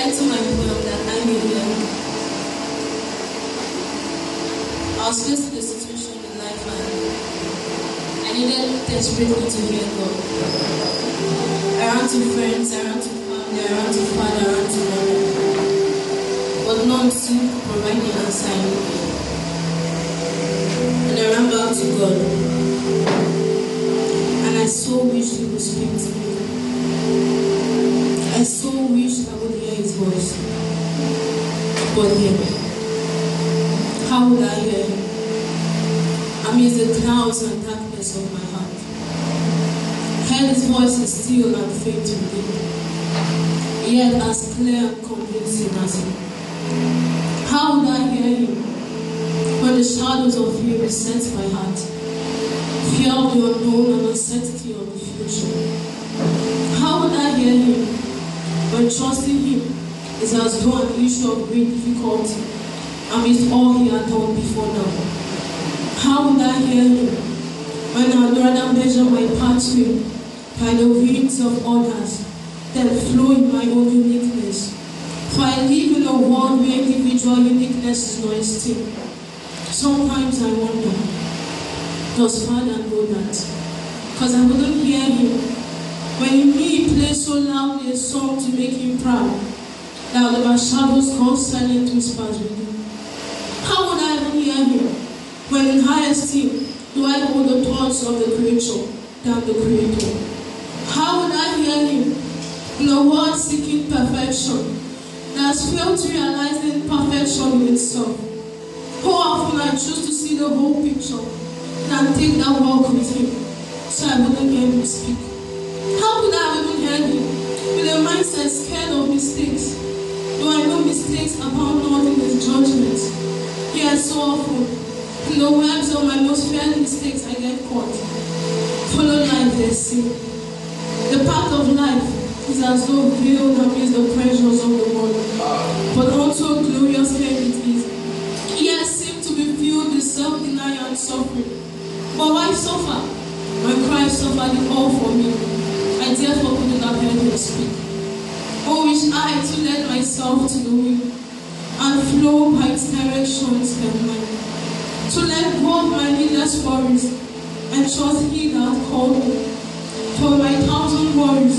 letting my people that I'm human. I was faced with a situation in life and I needed desperately to hear God. I ran to friends, I ran to family, around to father, around to mother. But none seemed to provide the answer I needed. And I ran back to God. Hear me. How would I hear Him? Amidst the clouds and darkness of my heart. Heard His voice is still and faint to me, Yet as clear and convincing as He. How would I hear Him? When the shadows of fear beset my heart. Fear of the unknown and uncertainty of the future. How would I hear Him? When trusting Him is as though an issue of great difficulty amidst all He had done before now. How would I hear Him? When I'd rather measure my pathway by the wings of others than flow in my own uniqueness. For I live in a world where individual uniqueness is not esteemed. Sometimes I wonder, does Father know that? Because I wouldn't hear him when in me he plays so loudly a song to make him proud that the shadows call silent whispers within. How would I hear him when in high esteem do I hold the thoughts of the creature than the creator? How would I hear him in a world seeking perfection that has failed to realize the imperfection in itself? How often I choose to see the whole picture than take that walk with him so I wouldn't hear him speak. How could I even hear him with a mindset scared of mistakes? Do I know mistakes abound not in his judgment? Yes, so often, in the webs of my most feared mistakes, I get caught. Follow life, they say. The path of life is as though veiled amidst the pressures of the world. But also glorious end it is. Yes, seem to be filled with self-denial and suffering. But why suffer? When Christ suffered it all for me, I therefore couldn't have heard him speak. Oh, wish I to let myself to the wind and flow by its directions and mine. To let go of my needless worries and trust he that called me. For my thousand worries,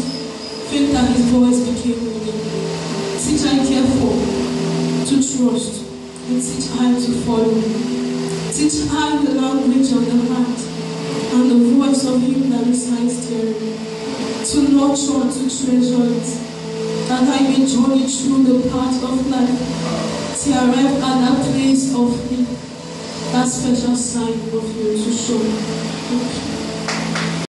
faith that his voice became me. Teach I careful to trust and I to follow. Teach I the language of the heart and the voice of him that resides therein. To nurture to treasure it, that I may journey through the path of life I arrive at that place of that special sign of you to show.